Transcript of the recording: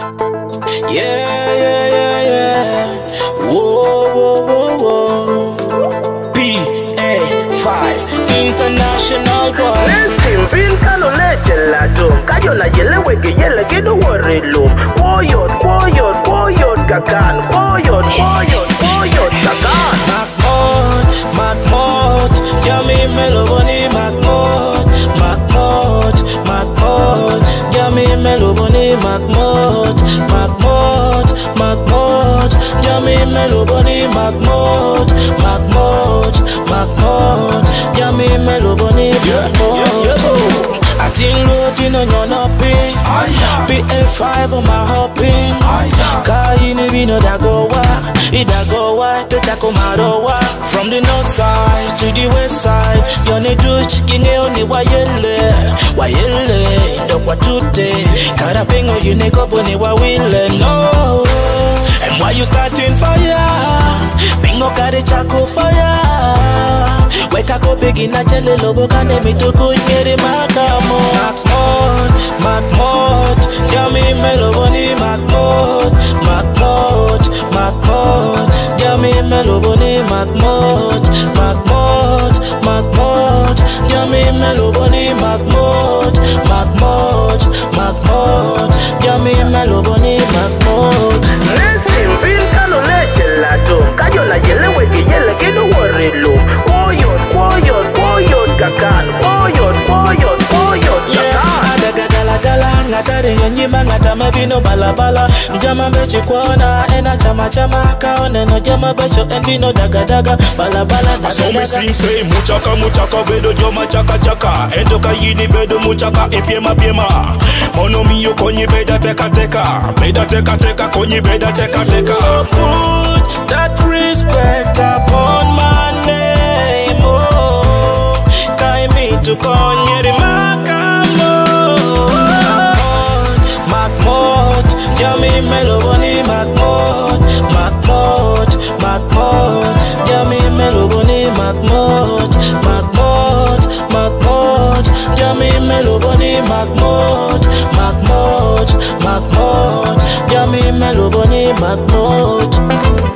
Yeah, yeah, yeah, yeah. Whoa, whoa, whoa, whoa. PA5 International Boy. Nelson kalo leche la dum Kayo la yele wege yele gidu wari lum Woyot, woyot, woyot kakan Woyot, woyot, woyot kakan Yummy Meloboni Makmot. Makmot, Makmot. Yummy Meloboni Makmot. I think looking on your napping. PA5 on my hopping. Kai ni vino da goa. Ida goa, to chako marowa. From the north side to the west side. Yone do chikinge oni wayele. Wayele, dokwa tute. Karapingo yune kopo ni wawile. No. Chako fire. Weka kope gina chele lobo kane mituku ikere makamo Makmot, Makmot Yami meloboni Makmot Makmot, Yami meloboni gala ngatare nyonyima ngatama bino balabala. Njama bechi kuona ena chama chama kaone no jama becho en bino daga daga. Balabala say muchaka muchaka bedo joma chaka chaka. Endo kayini bedo muchaka ipiema piema Mono miyo konyi beda teka teka. Beda teka teka konyi beda teka teka. So put that respect upon my name oh. Kai mi tu konyeri Makmot, Makmot, Makmot, Yami Meloboni Makmot.